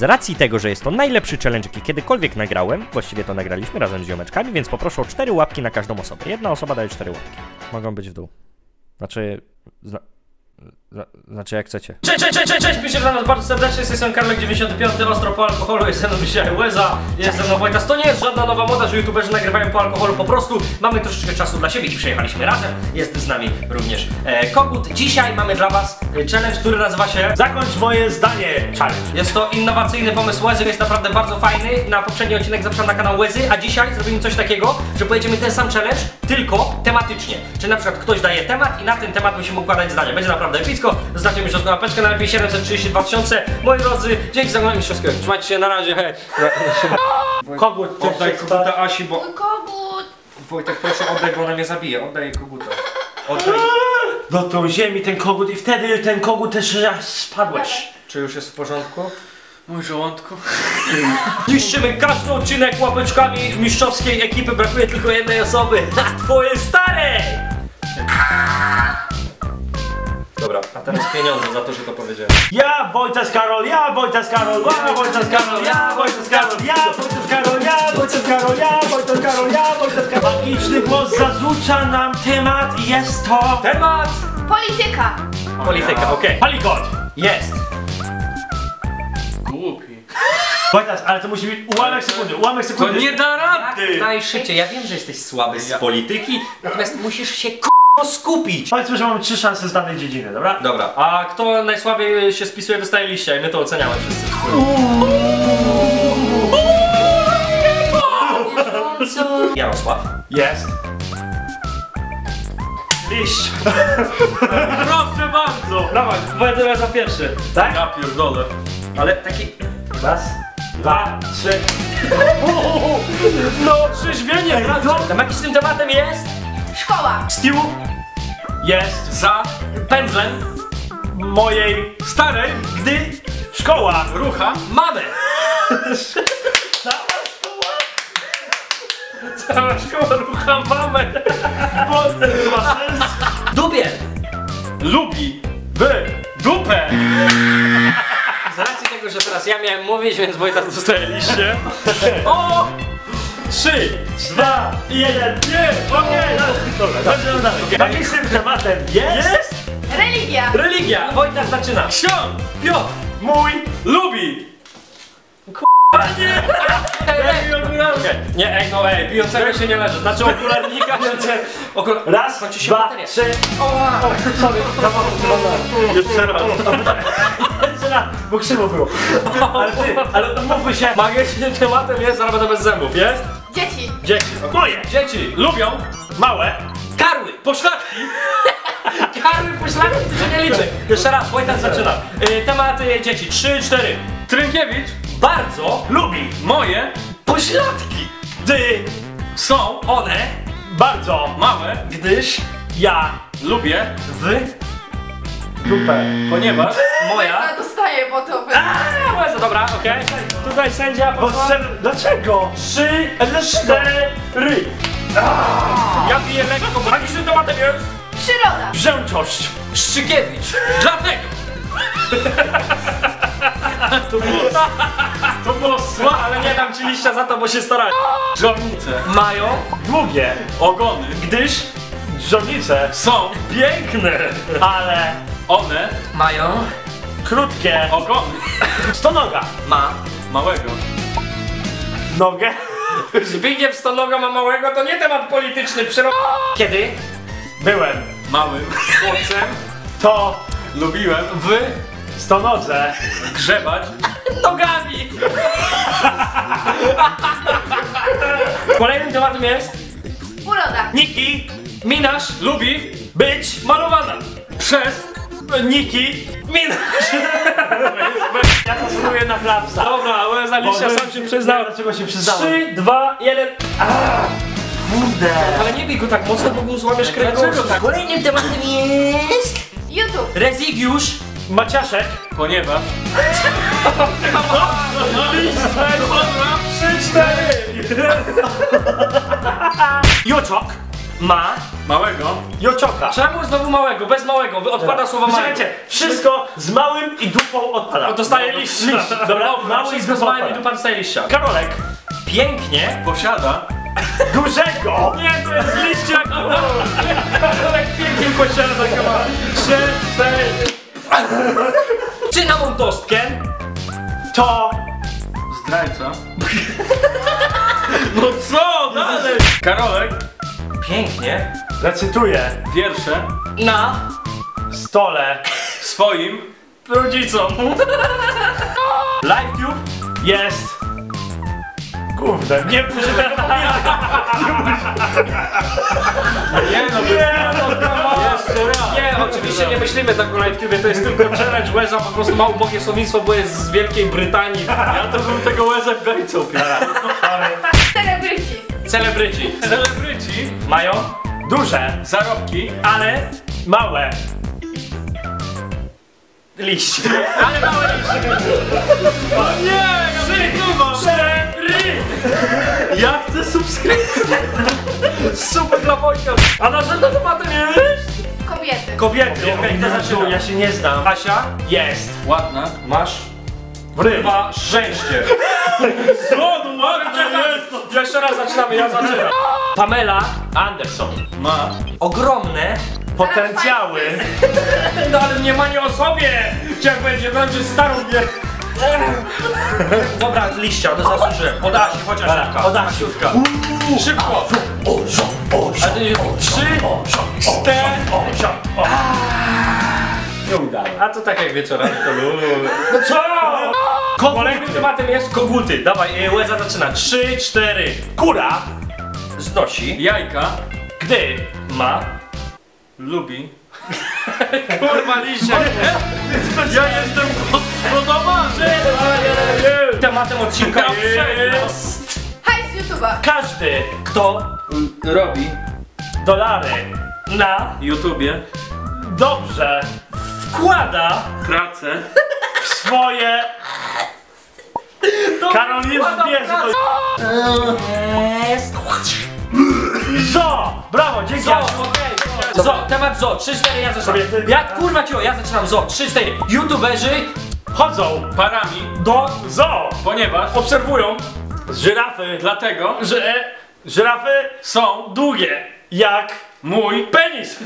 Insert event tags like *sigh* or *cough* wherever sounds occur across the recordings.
z racji tego, że jest to najlepszy challenge, jaki kiedykolwiek nagrałem, właściwie to nagraliśmy razem z ziomeczkami, więc poproszę o cztery łapki na każdą osobę. Jedna osoba daje cztery łapki. Mogą być w dół. Znaczy... Zna, zna, znaczy jak chcecie. Cześć, cześć, cześć, cześć, cześć, piszę dla nas bardzo serdecznie, z tej Karlek 95, ostro po alkoholu, jest ze mną dzisiaj Łeza, jest ze mną Wojtas. To nie jest żadna nowa moda, że youtuberzy nagrywają po alkoholu, po prostu mamy troszeczkę czasu dla siebie i przyjechaliśmy razem. Jest z nami również e, Kogut. Dzisiaj mamy dla was e, challenge, który nazywa się... Zakończ moje zdanie, challenge. Jest to innowacyjny pomysł Łezy, jest naprawdę bardzo fajny. Na poprzedni odcinek zapraszam na kanał Łezy, a dzisiaj zrobimy coś takiego, że pojedziemy ten sam challenge, tylko tematycznie. Czyli na przykład ktoś daje temat i na ten temat musimy układać zdanie. Będzie naprawdę epicko. Zostawcie mi środkową łapeczkę, najlepiej 732 tysiące. Moi drodzy, dzięki za oglądanie mistrzowskiego. Trzymajcie się, na razie, hej. Kogut, Oddaj koguta Asi, bo... Kogut! Wojtek, proszę oddaj, bo ona mnie zabije. Oddaj jej koguta. Oddaj. Dotknął ziemi ten kogut i wtedy ten kogut też raz spadłeś. Czy już jest w porządku? Mój żołądku. Niszczymy każdy odcinek łapeczkami mistrzowskiej ekipy, brakuje tylko jednej osoby. Na *laughs* twoje stare! Dobra, a teraz pieniądze za to, że to powiedziałem. Ja, Wojtas Karol, ja, Wojtas Karol, ja, Wojtas Karol, ja, Wojtas Karol, ja, Wojtas Karol, ja, Wojtas Karol, ja, Wojtas Karol, ja, Wojtas Karol. Magiczny głos zazwycza nam temat i jest to... Temat! Polityka! Polityka, okej. Palikot. Jest! Głupi. Wojtas, ale to musi być ułamek sekundy, ułamek To sekundy. nie da Jak rady! najszybciej. Ja wiem, że jesteś słaby z polityki, natomiast musisz się k***o skupić. Powiedzmy, że mamy trzy szanse z danej dziedziny, dobra? Dobra, a kto najsłabiej się spisuje, dostaje liścia i my to oceniamy wszyscy. Jarosław. Jest. Liść. *laughs* Proszę bardzo! Dawaj, będę za pierwszy. Tak? Ja pierdolę. Ale taki... Raz, dwa, trzy. *laughs* No, trzeźwienie, prawda? Magicznym tematem jest... Szkoła! Tyłu jest Za pędzlem mojej Starej gdy szkoła rucha mamy. *laughs* Cała szkoła Cała szkoła rucha mamę. bo ma sens lubi w dupę! Z racji tego, że teraz ja miałem mówić, więc Wojtas dostaje liście. O! Trzy, dwa, jeden, nie! Okej, dobra, będziemy dalej. Magicznym tematem jest, Jest! Religia! Religia. Wojtas zaczyna. Ksiądz Piotr. mój lubi! Ej, ej. Nie, ej, no ej, pijącego się nie leży. Znaczy okularnika się... Okula... raz, dwa, trzy. O, sorry, raz. Jeszcze raz, bo krzywo było. Ale ty, ale umówmy się. Magicznym tematem jest, będę bez zębów, jest? Dzieci! Dzieci, moje, Dzieci. Lubią małe, Karły. pośladki! *laughs* Karły, pośladki, to się nie liczy. Jeszcze raz, Wojtas zaczyna. Y, temat y, dzieci. Trzy, cztery. Trynkiewicz Bardzo lubi, moje pośladki. gdy są One, bardzo małe, gdyż ja lubię w dupę. ponieważ moja... Ja dostaję, bo to wy... A, Łeza, dobra, okej. Tutaj sędzia Bo poszła. Dlaczego? Trzy, Cztery. Ja piję lekko. Magicznym tematem jest Przyroda! Brzęczość. Szczykiewicz. dlatego To było sła, ale nie dam ci liścia za to, bo się starałem. żołnice Mają, Długie, ogony gdyż żołnice, są piękne. ale one Mają, krótkie. ogony *laughs* Stonoga. ma. małego Nogę. Zbigniew Stonoga ma małego, to nie temat polityczny, przyro... Kiedy Byłem. małym chłopcem To lubiłem w stonodze. grzebać nogami. *laughs* Kolejnym tematem jest Uroda! Niki Minasz lubi być malowana. przez Niki. Minasz. Ja to spróbuję na klapsa. Dobra, Łeza liścia Boże, sam się przyznał. Dlaczego się przyznałem? Trzy, dwa, jeden. Kurde. Ale nie bij go tak mocno, bo go złamiesz kręgosłup. Dlaczego tak? Kolejnym tematem jest... YouTube! Rezygiusz. Maciaszek. ponieważ Trzy, cztery. *laughs* Joczok. Ma... Małego. Jocioka. Czemu znowu małego? Bez małego. Wy- Odpada słowa małego. Słuchajcie, wszystko z małym i dupą odpada. Dostaje liść. *laughs* Dobra, Mały i z małym i dupa dostaje liścia. Karolek. Pięknie. Posiada. *laughs* Dużego. Nie, to jest liściak. Jak pięknie posiada chyba. Trzy, cztery. Cynamon tostkiem. To. Zdrajca. No co dalej? Karolek. Pięknie. Zacytuję. Wiersze. Na Stole. Swoim. rodzicom. *laughs* LiveTube jest. Gównem. Nie *laughs* muszę tego Nie no, Nie, no *laughs* Jeszcze raz. Nie, oczywiście nie myślimy tak o LiveTube, to jest tylko challenge Łeza, po prostu ma ubogie słownictwo, bo jest z Wielkiej Brytanii. Ja to bym tego łezę w gajcu Celebryci. Celebryci. Celebryci. Mają, Duże. Zarobki. ale Małe. liść. Ale małe liście. Nie, Trzy, cztery. ja chcę subskrypcję. Super dla Wojtka. A na żadnym tematem jest? Kobiety. Kobiety. Okej, to to zaczyna. Ja się nie znam. Asia, Jest. Ładna. masz W ryb. chyba szczęście. Co, no ładna jest. Jeszcze raz zaczynamy, ja zaczynam. Pamela Anderson. Ma. ogromne, Potencjały. no ale nie ma nie o sobie. Jak będzie, będzie starą nie. Dobra, liścia, no zasłużyłem. Od Asi, chociaż szybka. Od Asi. Szybko. Trzy, cztery. Nie udało. A to tak jak wieczorami to lubię. No co? Kolejnym tematem jest koguty. Dawaj, y, Łeza zaczyna. Trzy, cztery. Kura. Znosi. Jajka. Gdy. Ma. Lubi. *laughs* Kurwa liścia. Ja jestem gospodarzem. Tematem odcinka jest... Hajs YouTube'a. Każdy. Kto Robi. Dolary. na YouTubie. Dobrze. wkłada Pracę. W swoje. Karol już że to jest... Zo! Brawo, dzięki. Zo, okej. Zo, temat zo. 3, 4, ja zaczynam. Kobiety. Ja kurwa cię, ja zaczynam zo. 3, 4. YouTuberzy Chodzą Parami. do... zo! Ponieważ. obserwują, żyrafy. Dlatego. Że żyrafy Są. długie. Jak Mój. penis.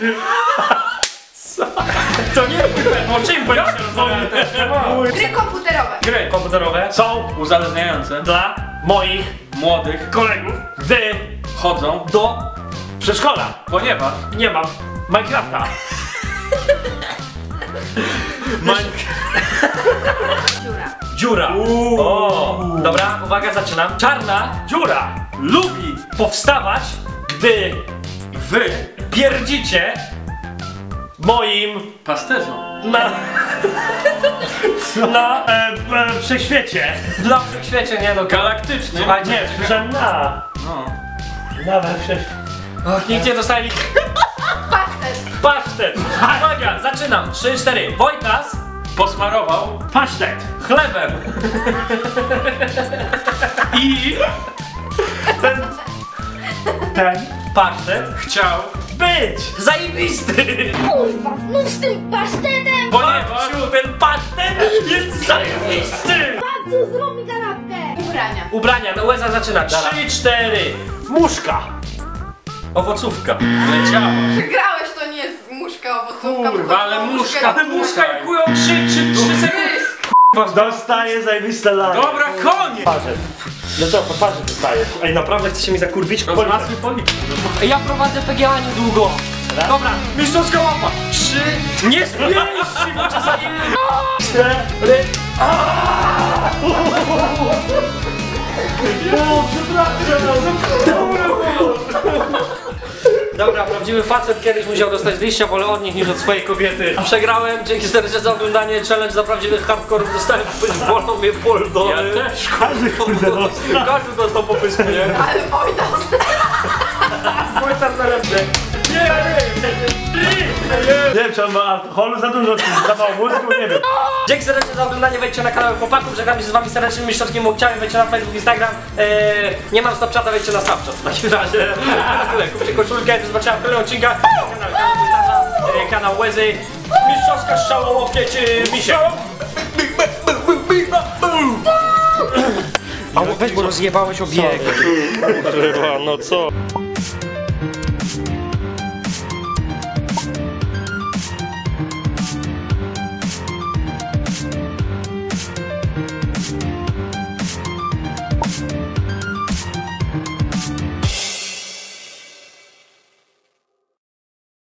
To nie o czym będzie? Gry komputerowe. Gry komputerowe Są Uzależniające. dla moich Młodych. kolegów, gdy Chodzą. do... przedszkola Ponieważ. nie mam Minecrafta. *laughs* Dziura. Dziura. O, dobra, uwaga, zaczynam. Czarna Dziura. Lubi. powstawać, Gdy Wy. pierdzicie moim Pasterzą. na... *laughs* na... e, e, wszechświecie. na wszechświecie, nie no, Galaktyczny. Słuchajcie, Nie, słyszałem na. No. Na we wszechświecie. Och, nikt nie dostali *laughs* Pasztet. pasztet. Uwaga, zaczynam. 3, 4. Wojtas Posmarował. Pasztet. chlebem. I. Ten. Ten. Pasztet. Chciał. Być. Zajebisty. Kurwa, no z tym pasztetem! Ponieważ. Babciu, ten pasztet jest zajebisty. Babciu, zrób mi kanapkę! Ubrania. Ubrania, no Łeza zaczyna. 3, 4. Muszka. Owocówka. Leciała. Grałeś to nie jest muszka owocówka. Kurwa, ale muszka, ale Muszka jakują 3, 3, 3 sekundy. Dostaje zajebiste lanie. Dobra, koniec. No to po twarzy dostajesz. Ej, naprawdę chcecie mi zakurwić? Rozmasły polityki. Ej, Ja prowadzę PGA niedługo. Dobra, mistrzowska łapa. 3. Nie spieści, bo czasami... Cztery. Dobra, prawdziwy facet kiedyś musiał dostać liścia, wolę od nich niż od swojej kobiety. Przegrałem, dzięki serdecznie za oglądanie. Challenge dla prawdziwych hardcore dostałem być wolą mnie poldo. Ja też. Każdy kurde dostał. Każdy dostał po pysku, nie? Ale najlepszy. Nie wiem, czy on ma alkoholu za dużo, czy zawał mózgu, nie wiem. Dzięki serdecznie za oglądanie, wejdźcie na kanał chłopaków, żegnam się z wami serdecznie mistrzowskim łokciami, wejdźcie na Facebook, Instagram. Eee, nie mam Snapchata, wejdźcie na Snapchat w takim razie. Kupcie koszulkę, do zobaczenia w kolejnym odcinkach. Kanał Kanał e, kanał Łezy, mistrzowska strzała łokieć, e, misiek. A weź, bo rozjebałeś obieg. Kurwa, no co?